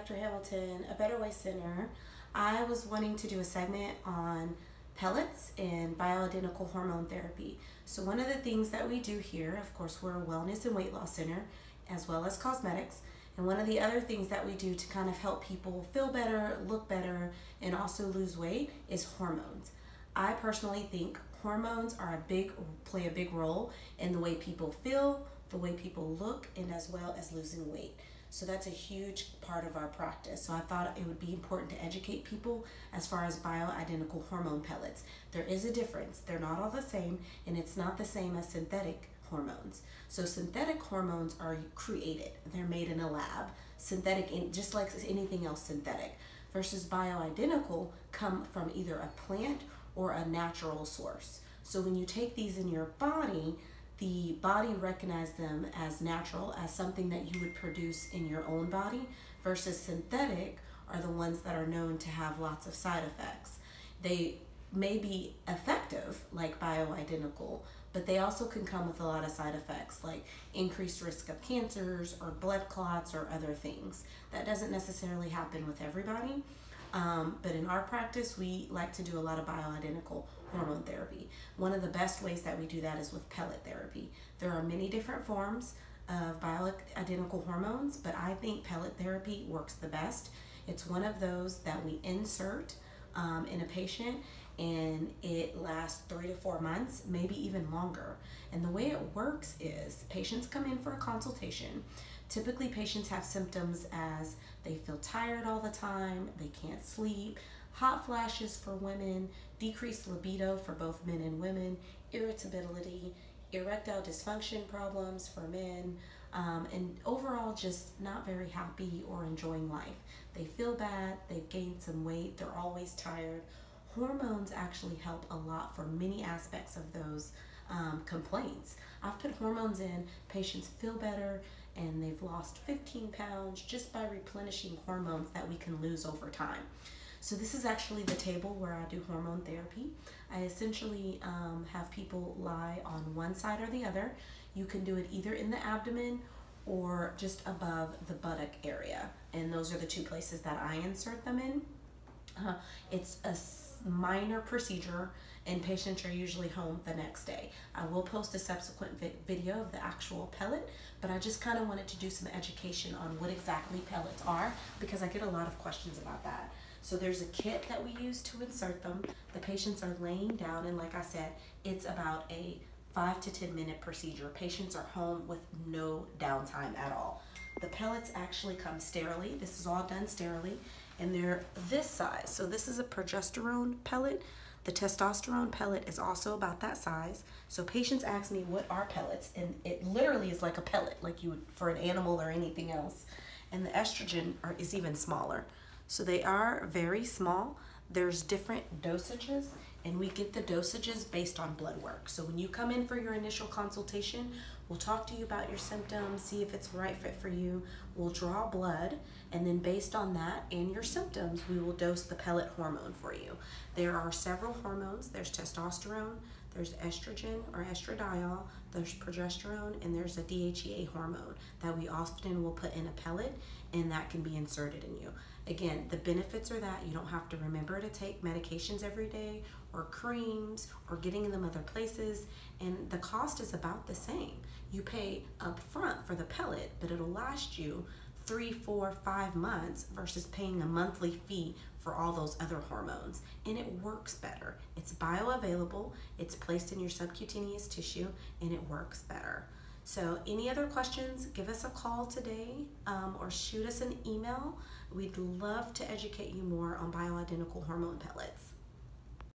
Dr. Hamilton, A Better Weigh Center. I was wanting to do a segment on pellets and bioidentical hormone therapy. So one of the things that we do here, of course, we're a wellness and weight loss center as well as cosmetics. And one of the other things that we do to kind of help people feel better, look better, and also lose weight is hormones. I personally think hormones are a big play a big role in the way people feel, the way people look, and as well as losing weight. So that's a huge part of our practice. So I thought it would be important to educate people as far as bioidentical hormone pellets. There is a difference. They're not all the same, and it's not the same as synthetic hormones. So synthetic hormones are created. They're made in a lab. Synthetic, just like anything else synthetic. Versus bioidentical come from either a plant or a natural source. So when you take these in your body, the body recognizes them as natural, as something that you would produce in your own body, versus synthetic are the ones that are known to have lots of side effects. They may be effective, like bioidentical, but they also can come with a lot of side effects, like increased risk of cancers or blood clots or other things. That doesn't necessarily happen with everybody, um, but in our practice, we like to do a lot of bioidentical hormone therapy. One of the best ways that we do that is with pellet therapy. There are many different forms of bioidentical hormones, but I think pellet therapy works the best. It's one of those that we insert um, in a patient and it lasts three to four months, maybe even longer. And the way it works is patients come in for a consultation. Typically, patients have symptoms as they feel tired all the time, they can't sleep, hot flashes for women, decreased libido for both men and women, irritability, erectile dysfunction problems for men, um, and overall just not very happy or enjoying life. They feel bad, they've gained some weight, they're always tired. Hormones actually help a lot for many aspects of those um, complaints. I've put hormones in, patients feel better, and they've lost 15 pounds just by replenishing hormones that we can lose over time. So this is actually the table where I do hormone therapy. I essentially um, have people lie on one side or the other. You can do it either in the abdomen or just above the buttock area. And those are the two places that I insert them in. Uh, it's a minor procedure and patients are usually home the next day. I will post a subsequent vi video of the actual pellet, but I just kind of wanted to do some education on what exactly pellets are because I get a lot of questions about that. So there's a kit that we use to insert them. The patients are laying down and like I said, it's about a five to 10 minute procedure. Patients are home with no downtime at all. The pellets actually come sterilely. This is all done sterilely and they're this size. So this is a progesterone pellet. The testosterone pellet is also about that size. So patients ask me what are pellets and it literally is like a pellet like you would for an animal or anything else. And the estrogen are, is even smaller. So they are very small. There's different dosages and we get the dosages based on blood work. So when you come in for your initial consultation, we'll talk to you about your symptoms, see if it's the right fit for you. We'll draw blood and then based on that and your symptoms, we will dose the pellet hormone for you. There are several hormones. There's testosterone, there's estrogen or estradiol, there's progesterone, and there's a DHEA hormone that we often will put in a pellet and that can be inserted in you. Again, the benefits are that you don't have to remember to take medications every day or creams or getting them other places, and the cost is about the same. You pay up front for the pellet, but it'll last you three, four, five months versus paying a monthly fee for all those other hormones. And it works better. It's bioavailable, it's placed in your subcutaneous tissue, and it works better. So any other questions, give us a call today um, or shoot us an email. We'd love to educate you more on bioidentical hormone pellets.